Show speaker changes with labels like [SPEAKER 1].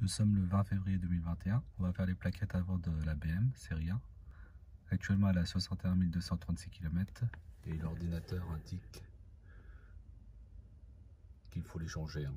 [SPEAKER 1] Nous sommes le 20 février 2021. On va faire les plaquettes avant de la BM, c'est rien. Actuellement, elle a 61 236 km et l'ordinateur indique qu'il faut les changer. Hein.